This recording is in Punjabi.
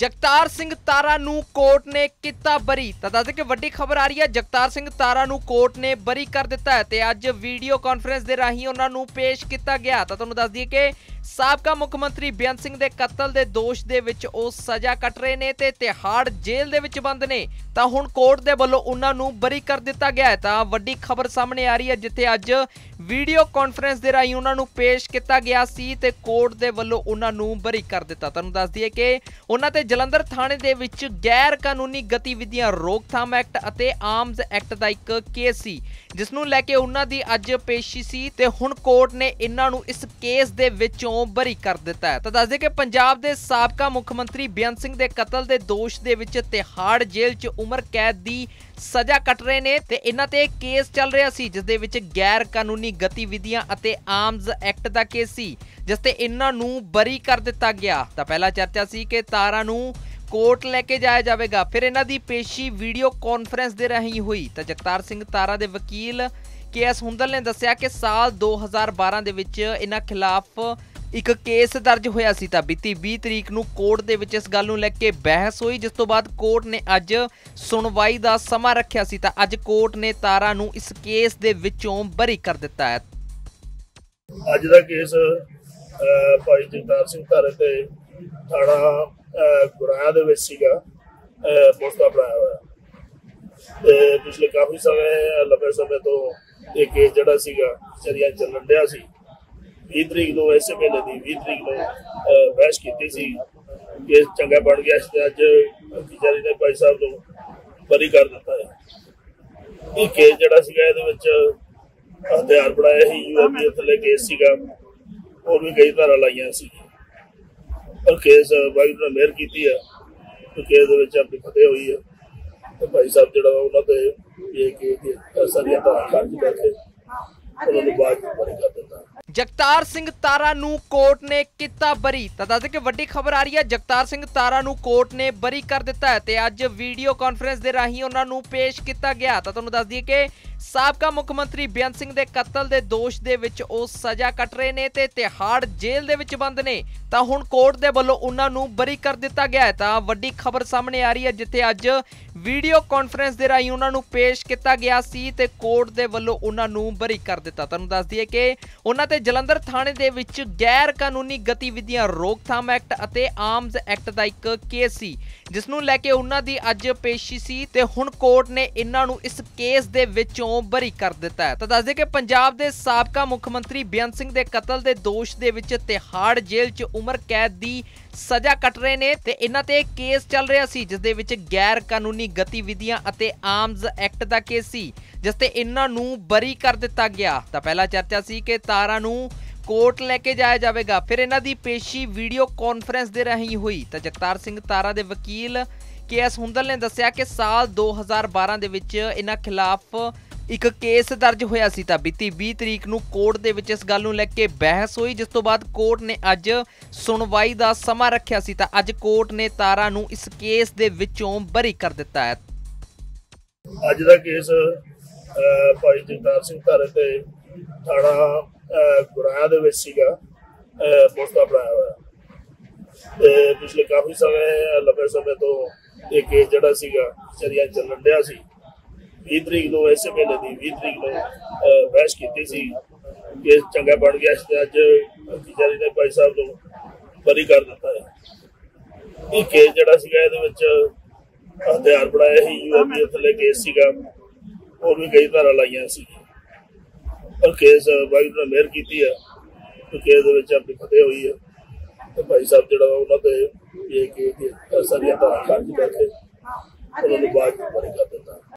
ਜਗਤਾਰ ਸਿੰਘ ਤਾਰਾ ਨੂੰ ਕੋਰਟ ਨੇ ਕੀਤਾ ਬਰੀ। ਤਾਂ ਦੱਸਦੇ ਕਿ ਵੱਡੀ ਖਬਰ ਆ ਰਹੀ ਹੈ, ਜਗਤਾਰ ਸਿੰਘ ਤਾਰਾ ਨੂੰ ਕੋਰਟ ਨੇ ਬਰੀ ਕਰ ਦਿੱਤਾ ਹੈ ਤੇ ਅੱਜ ਵੀਡੀਓ ਕਾਨਫਰੰਸ ਦੇ ਰਾਹੀਂ ਉਹਨਾਂ ਨੂੰ ਪੇਸ਼ ਕੀਤਾ ਗਿਆ। ਤਾਂ ਤੁਹਾਨੂੰ ਦੱਸ ਦਈਏ ਕਿ ਸਾਬਕਾ ਮੁੱਖ ਮੰਤਰੀ ਬੇਅੰਤ ਸਿੰਘ ਦੇ ਕਤਲ ਦੇ ਦੋਸ਼ ਦੇ ਵਿੱਚ ਉਹ ਸਜ਼ਾ ਕੱਟ ਰਹੇ ਨੇ ਤੇ ਤਿਹਾੜ ਜੇਲ੍ਹ ਦੇ ਵਿੱਚ ਬੰਦ ਨੇ। ਤਾਂ ਹੁਣ ਕੋਰਟ ਦੇ ਵੱਲੋਂ ਉਹਨਾਂ ਨੂੰ ਬਰੀ ਕਰ ਦਿੱਤਾ ਗਿਆ ਹੈ। ਤਾਂ ਵੱਡੀ ਖਬਰ ਸਾਹਮਣੇ ਆ ਰਹੀ ਹੈ, ਜਿੱਥੇ ਅੱਜ ਵੀਡੀਓ ਕਾਨਫਰੰਸ ਦੇ ਰਾਹੀਂ ਉਹਨਾਂ ਨੂੰ ਪੇਸ਼ ਕੀਤਾ ਗਿਆ ਸੀ ਤੇ ਕੋਰਟ ਦੇ ਵੱਲੋਂ ਉਹਨਾਂ ਨੂੰ ਬਰੀ ਕਰ ਦਿੱਤਾ। ਤੁਹਾਨੂੰ ਦੱਸ ਦਈਏ ਕਿ ਉਹਨਾਂ ਤੇ ਜਲੰਧਰ ਥਾਣੇ ਦੇ ਵਿੱਚ ਗੈਰ ਕਾਨੂੰਨੀ ਗਤੀਵਿਧੀਆਂ, ਰੋਕਥਾਮ ਐਕਟ ਅਤੇ ਆਰਮਸ ਐਕਟ ਦਾ ਇੱਕ ਕੇਸ ਸੀ, ਜਿਸ ਨੂੰ ਲੈ ਕੇ ਉਹਨਾਂ ਦੀ ਅੱਜ ਪੇਸ਼ੀ ਸੀ ਤੇ ਹੁਣ ਕੋਰਟ ਨੇ ਇਹਨਾਂ ਨੂੰ ਇਸ ਕੇਸ ਦੇ ਵਿੱਚੋਂ ਬਰੀ ਕਰ ਦਿੱਤਾ ਹੈ। ਤਾਂ ਦੱਸਦੇ ਕਿ ਪੰਜਾਬ ਦੇ ਸਾਬਕਾ ਮੁੱਖ ਮੰਤਰੀ ਬੇਅੰਤ ਸਿੰਘ ਦੇ ਕਤਲ ਦੇ ਦੋਸ਼ ਦੇ ਵਿੱਚ ਤਿਹਾੜ ਜੇਲ੍ਹ 'ਚ ਉਮਰ ਕੈਦ ਦੀ ਸਜ਼ਾ ਕੱਟ ਰਹੇ ਨੇ ਤੇ ਇਹਨਾਂ ਤੇ ਕੇਸ ਚੱਲ ਰਿਹਾ ਸੀ, ਜਿਸ ਦੇ ਵਿੱਚ ਗੈਰ ਕਾਨੂੰਨੀ ਗਤੀਵਿਧੀਆਂ ਅਤੇ ਆਰਮਸ ਐਕਟ ਦਾ ਕੇਸ ਸੀ। ਜਿਸ ਤੇ ਇਹਨਾਂ ਨੂੰ ਬਰੀ ਕਰ ਦਿੱਤਾ ਗਿਆ। ਤਾਂ ਪਹਿਲਾ ਚਰਚਾ ਸੀ ਕਿ ਤਾਰਾ ਨੂੰ ਕੋਰਟ ਲੈ ਕੇ ਜਾਇਆ ਜਾਵੇਗਾ। ਫਿਰ ਇਹਨਾਂ ਦੀ ਪੇਸ਼ੀ ਵੀਡੀਓ ਕਾਨਫਰੰਸ ਦੇ ਰਾਹੀਂ ਹੋਈ। ਤਾਂ ਜਗਤਾਰ ਸਿੰਘ ਤਾਰਾ ਦੇ ਵਕੀਲ ਕੇ ਹੁੰਦਲ ਨੇ ਦੱਸਿਆ ਕਿ ਸਾਲ 2012 ਦੇ ਵਿੱਚ ਇਹਨਾਂ ਖਿਲਾਫ ਇੱਕ ਕੇਸ ਦਰਜ ਹੋਇਆ ਸੀ। ਤਾਂ ਬੀਤੀ 20 ਤਰੀਕ ਨੂੰ ਕੋਰਟ ਦੇ ਵਿੱਚ ਇਸ ਗੱਲ ਨੂੰ ਲੈ ਕੇ ਬਹਿਸ ਹੋਈ, ਜਿਸ ਤੋਂ ਬਾਅਦ ਕੋਰਟ ਨੇ ਅੱਜ ਸੁਣਵਾਈ ਦਾ ਸਮਾਂ ਰੱਖਿਆ ਸੀ। ਤਾਂ ਅੱਜ ਕੋਰਟ ਨੇ ਤਾਰਾ ਨੂੰ ਇਸ ਕੇਸ ਦੇ ਵਿੱਚੋਂ ਬਰੀ ਕਰ ਦਿੱਤਾ ਹੈ। ਅੱਜ ਦਾ ਕੇਸ ਭਾਈ ਜਗਤਾਰ ਸਿੰਘ ਧਾਰੇ ਤੇ ਥਾਣਾ ਗੁਰਾਇਆ ਦੇ ਵਿੱਚ ਸੀਗਾ ਅਹ, ਬਣਾਇਆ ਹੋਇਆ। ਤੇ ਪਿਛਲੇ ਕਾਫੀ ਸਮੇਂ ਲੰਬੇ ਸਮੇਂ ਤੋਂ ਇਹ ਕੇਸ ਜਿਹੜਾ ਸੀਗਾ ਚਰੀਆ ਚੱਲਣ ਡਿਆ ਸੀ। 20 ਤਰੀਕ ਨੂੰ ਐਸੇ ਮਹੀਨੇ ਦੀ 20 ਤਰੀਕ ਨੂੰ ਅਹ, ਕੀਤੀ ਸੀ। ਕੇਸ ਚੰਗਾ ਬਣ ਗਿਆ ਸੀ ਤੇ ਅੱਜ ਵਿਚਾਰੀ ਨੇ ਭਾਈ ਸਾਹਿਬ ਨੂੰ ਬਰੀ ਕਰ ਦਿੱਤਾ ਹੈ। ਇਹ ਕੇਸ ਜਿਹੜਾ ਸੀਗਾ ਇਹਦੇ ਵਿੱਚ ਹਥਿਆਰ ਬਣਾਇਆ ਸੀ ਯੂਐਪੀ ਥੱਲੇ ਕੇਸ ਸੀਗਾ। ਹੋਰ ਵੀ ਕਈ ਧਾਰਾ ਲਾਈਆਂ ਸੀ। ਪਰ ਕੇਸ ਵਾਹਿਗੁਰੂ ਨੇ ਮਿਹਰ ਕੀਤੀ ਹੈ ਕਿ ਕੇਸ ਦੇ ਵਿੱਚ ਆਪਣੀ ਫਤਿਹ ਹੋਈ ਹੈ ਤੇ ਭਾਈ ਸਾਹਿਬ ਜਿਹੜਾ ਉਹਨਾਂ ਤੇ ਇਹ ਕਿ ਸਾਰੀਆਂ ਧਾਰਾ ਖਾਰਜ ਕਰਕੇ ਉਹਨਾਂ ਨੂੰ ਬਾਅਦ ਵਿੱਚ ਬਰੀ ਕਰ ਦਿੱਤਾ। ਜਗਤਾਰ ਸਿੰਘ ਤਾਰਾ ਨੂੰ ਕੋਰਟ ਨੇ ਕੀਤਾ ਬਰੀ। ਤਾਂ ਦੱਸਦੇ ਕਿ ਵੱਡੀ ਖਬਰ ਆ ਰਹੀ ਹੈ ਜਗਤਾਰ ਸਿੰਘ ਤਾਰਾ ਨੂੰ ਕੋਰਟ ਨੇ ਬਰੀ ਕਰ ਦਿੱਤਾ ਹੈ ਤੇ ਅੱਜ ਵੀਡੀਓ ਕਾਨਫਰੰਸ ਦੇ ਰਾਹੀਂ ਉਹਨਾਂ ਨੂੰ ਪੇਸ਼ ਕੀਤਾ ਗਿਆ। ਤਾਂ ਤੁਹਾਨੂੰ ਦੱਸ ਦਈਏ ਕਿ ਸਾਬਕਾ ਮੁੱਖ ਮੰਤਰੀ ਬੇਅੰਤ ਸਿੰਘ ਦੇ ਕਤਲ ਦੇ ਦੋਸ਼ ਦੇ ਵਿੱਚ ਉਹ ਸਜ਼ਾ ਕੱਟ ਰਹੇ ਨੇ ਤੇ ਤਿਹਾੜ ਜੇਲ੍ਹ ਦੇ ਵਿੱਚ ਬੰਦ ਨੇ। ਤਾਂ ਹੁਣ ਕੋਰਟ ਦੇ ਵੱਲੋਂ ਉਹਨਾਂ ਨੂੰ ਬਰੀ ਕਰ ਦਿੱਤਾ ਗਿਆ ਹੈ। ਤਾਂ ਵੱਡੀ ਖਬਰ ਸਾਹਮਣੇ ਆ ਰਹੀ ਹੈ, ਜਿੱਥੇ ਅੱਜ ਵੀਡੀਓ ਕਾਨਫਰੰਸ ਦੇ ਰਾਹੀਂ ਉਹਨਾਂ ਨੂੰ ਪੇਸ਼ ਕੀਤਾ ਗਿਆ ਸੀ ਤੇ ਕੋਰਟ ਦੇ ਵੱਲੋਂ ਉਹਨਾਂ ਨੂੰ ਬਰੀ ਕਰ ਦਿੱਤਾ। ਤੁਹਾਨੂੰ ਦੱਸ ਦਈਏ ਕਿ ਉਹਨਾਂ ਤੇ ਜਲੰਧਰ ਥਾਣੇ ਦੇ ਵਿੱਚ ਗੈਰ ਕਾਨੂੰਨੀ ਗਤੀਵਿਧੀਆਂ, ਰੋਕਥਾਮ ਐਕਟ ਅਤੇ ਆਰਮਜ਼ ਐਕਟ ਦਾ ਇੱਕ ਕੇਸ ਸੀ, ਜਿਸ ਨੂੰ ਲੈ ਕੇ ਉਹਨਾਂ ਦੀ ਅੱਜ ਪੇਸ਼ੀ ਸੀ ਤੇ ਹੁਣ ਕੋਰਟ ਨੇ ਇਹਨਾਂ ਨੂੰ ਇਸ ਕੇਸ ਦੇ ਵਿੱਚੋਂ ਬਰੀ ਕਰ ਦਿੱਤਾ ਹੈ। ਤਾਂ ਦੱਸਦੇ ਕਿ ਪੰਜਾਬ ਦੇ ਸਾਬਕਾ ਮੁੱਖ ਮੰਤਰੀ ਬੇਅੰਤ ਸਿੰਘ ਦੇ ਕਤਲ ਦੇ ਦੋਸ਼ ਦੇ ਵਿੱਚ ਤਿਹਾੜ ਜੇਲ੍ਹ 'ਚ ਉਮਰ ਕੈਦ ਦੀ ਸਜ਼ਾ ਕੱਟ ਰਹੇ ਨੇ ਤੇ ਇਹਨਾਂ ਤੇ ਕੇਸ ਚੱਲ ਰਿਹਾ ਸੀ, ਜਿਸ ਦੇ ਵਿੱਚ ਗੈਰ ਕਾਨੂੰਨੀ ਗਤੀਵਿਧੀਆਂ ਅਤੇ ਆਰਮਸ ਐਕਟ ਦਾ ਕੇਸ ਸੀ, ਜਿਸ ਤੇ ਇਹਨਾਂ ਨੂੰ ਬਰੀ ਕਰ ਦਿੱਤਾ ਗਿਆ। ਤਾਂ ਪਹਿਲਾ ਚਰਚਾ ਸੀ ਕਿ ਤਾਰਾ ਨੂੰ ਕੋਰਟ ਲੈ ਕੇ ਜਾਇਆ ਜਾਵੇਗਾ। ਫਿਰ ਇਹਨਾਂ ਦੀ ਪੇਸ਼ੀ ਵੀਡੀਓ ਕਾਨਫਰੰਸ ਦੇ ਰਾਹੀਂ ਹੋਈ। ਤਾਂ ਜਗਤਾਰ ਸਿੰਘ ਤਾਰਾ ਦੇ ਵਕੀਲ ਕੇ ਐਸ ਹੁੰਦਲ ਨੇ ਦੱਸਿਆ ਕਿ ਸਾਲ 2012 ਦੇ ਵਿੱਚ ਇਹਨਾਂ ਖਿਲਾਫ ਇੱਕ ਕੇਸ ਦਰਜ ਹੋਇਆ ਸੀ ਤਾਂ ਬੀਤੀ 20 ਤਰੀਕ ਨੂੰ ਕੋਰਟ ਦੇ ਵਿੱਚ ਇਸ ਗੱਲ ਨੂੰ ਲੈ ਕੇ ਬਹਿਸ ਹੋਈ, ਜਿਸ ਤੋਂ ਬਾਅਦ ਕੋਰਟ ਨੇ ਅੱਜ ਸੁਣਵਾਈ ਦਾ ਸਮਾਂ ਰੱਖਿਆ ਸੀ ਤਾਂ ਅੱਜ ਕੋਰਟ ਨੇ ਤਾਰਾ ਨੂੰ ਇਸ ਕੇਸ ਦੇ ਵਿੱਚੋਂ ਬਰੀ ਕਰ ਦਿੱਤਾ ਹੈ। ਅੱਜ ਦਾ ਕੇਸ ਭਾਈ ਜਗਤਾਰ ਸਿੰਘ ਧਾਰੇ ਤੇ ਥਾਣਾ ਗੁਰਾਇਆ ਦੇ ਵਿੱਚ ਸੀਗਾ ਪੋਸਟਾ ਬਣਾਇਆ ਹੋਇਆ। ਤੇ ਪਿਛਲੇ ਕਾਫੀ ਸਮੇਂ, ਲੰਬੇ ਸਮੇਂ ਤੋਂ ਇਹ ਕੇਸ ਜਿਹੜਾ ਸੀਗਾ, ਚਰੀਆ ਚੱਲਣ ਡਿਆ ਸੀ। 20 ਤਰੀਕ ਨੂੰ ਇਸੇ ਮਹੀਨੇ ਦੀ 20 ਤਰੀਕ ਨੂੰ ਬਹਿਸ ਕੀਤੀ ਸੀ ਕੇਸ ਚੰਗਾ ਬਣ ਗਿਆ ਸੀ ਅੱਜ ਵਿਚਾਰੀ ਨੇ ਭਾਈ ਸਾਹਿਬ ਨੂੰ ਬਰੀ ਕਰ ਦਿੱਤਾ ਹੈ। ਇਹ ਕੇਸ ਜਿਹੜਾ ਸੀਗਾ ਇਹਦੇ ਵਿੱਚ ਹਥਿਆਰ ਬਣਾਇਆ ਸੀ ਯੂਐਪੀ ਥੱਲੇ ਕੇਸ ਸੀਗਾ, ਹੋਰ ਵੀ ਕਈ ਧਾਰਾ ਲਾਈਆਂ ਸੀ। ਪਰ ਕੇਸ ਵਾਹਿਗੁਰੂ ਨੇ ਮਿਹਰ ਕੀਤੀ ਹੈ ਕੇਸ ਦੇ ਵਿੱਚ ਆਪਣੀ ਫਤਿਹ ਹੋਈ ਹੈ ਤੇ ਭਾਈ ਸਾਹਿਬ ਜਿਹੜਾ ਉਹਨਾਂ ਤੇ ਇਹ ਕਿ ਸਾਰੀਆਂ ਧਾਰਾ ਖਾਰਜ ਕਰਕੇ ਉਹਨਾਂ ਨੂੰ ਬਾਅਦ ਵਿੱਚ